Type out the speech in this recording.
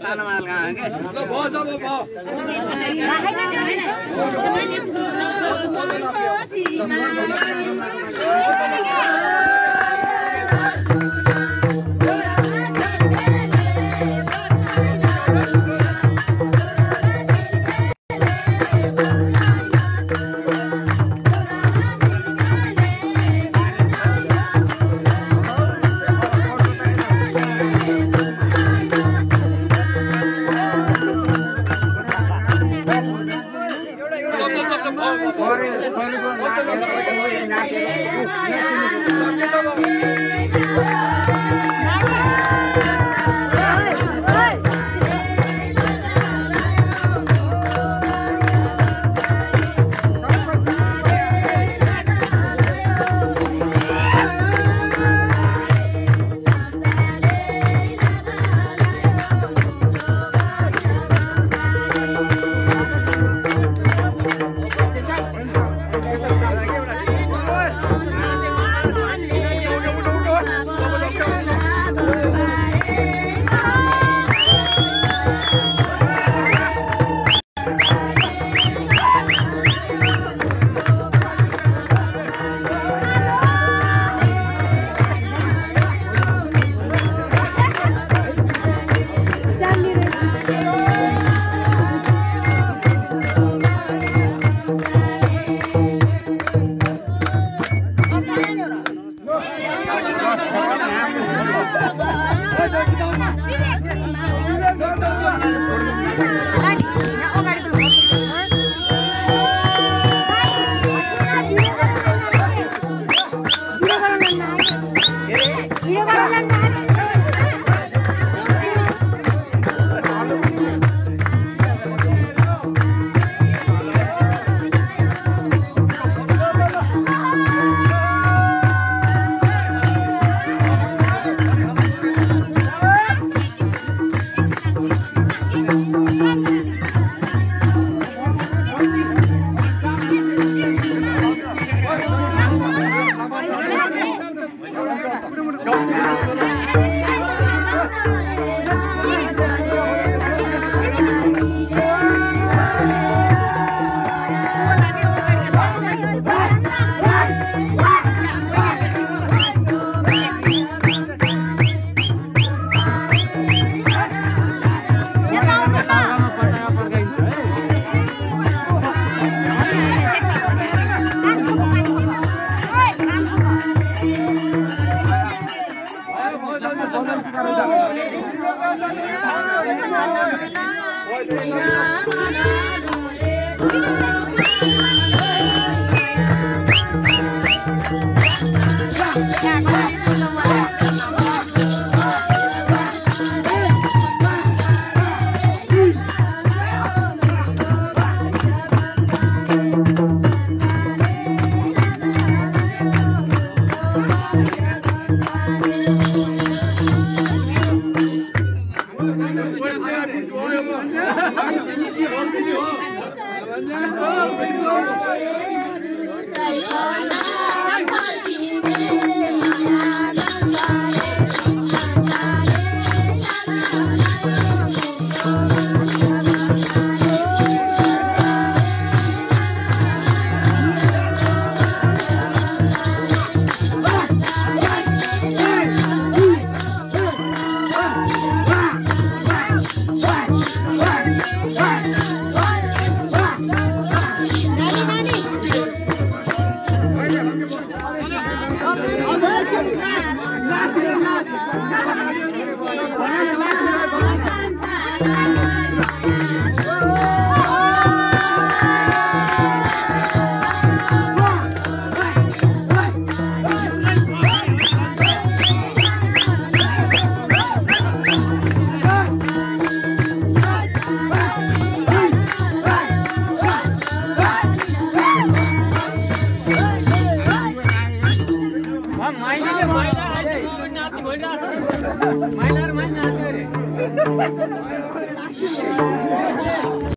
सानो Thank you. Thank you. Thank you. महिला